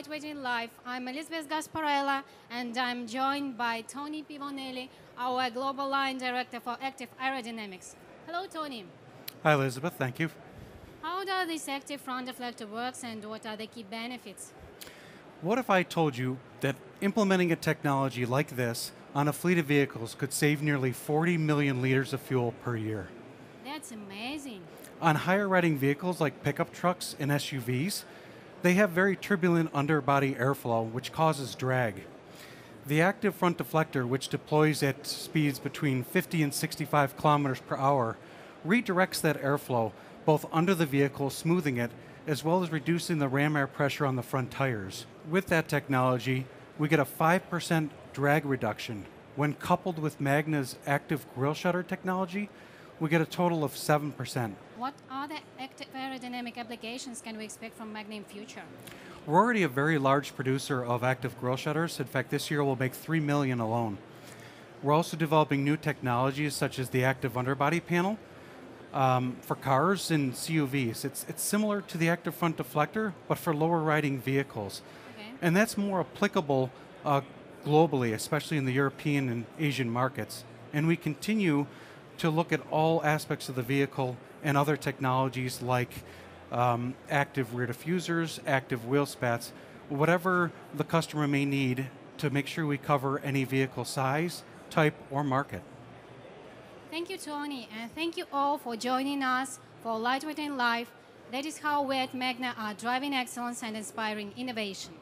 Lightweight in Life. I'm Elizabeth Gasparella, and I'm joined by Tony Pivonelli, our Global Line Director for Active Aerodynamics. Hello, Tony. Hi, Elizabeth. Thank you. How does this active front deflector works, and what are the key benefits? What if I told you that implementing a technology like this on a fleet of vehicles could save nearly 40 million liters of fuel per year? That's amazing. On higher riding vehicles like pickup trucks and SUVs, they have very turbulent underbody airflow, which causes drag. The active front deflector, which deploys at speeds between 50 and 65 kilometers per hour, redirects that airflow both under the vehicle, smoothing it, as well as reducing the ram air pressure on the front tires. With that technology, we get a 5% drag reduction. When coupled with Magna's active grille shutter technology, we get a total of 7%. What other active aerodynamic applications can we expect from Magna in future? We're already a very large producer of active grille shutters. In fact, this year we'll make 3 million alone. We're also developing new technologies such as the active underbody panel um, for cars and CUVs. It's, it's similar to the active front deflector, but for lower riding vehicles. Okay. And that's more applicable uh, globally, especially in the European and Asian markets. And we continue to look at all aspects of the vehicle and other technologies like um, active rear diffusers, active wheel spats, whatever the customer may need to make sure we cover any vehicle size, type, or market. Thank you, Tony, and thank you all for joining us for Lightweight in Life. That is how we at Magna are driving excellence and inspiring innovation.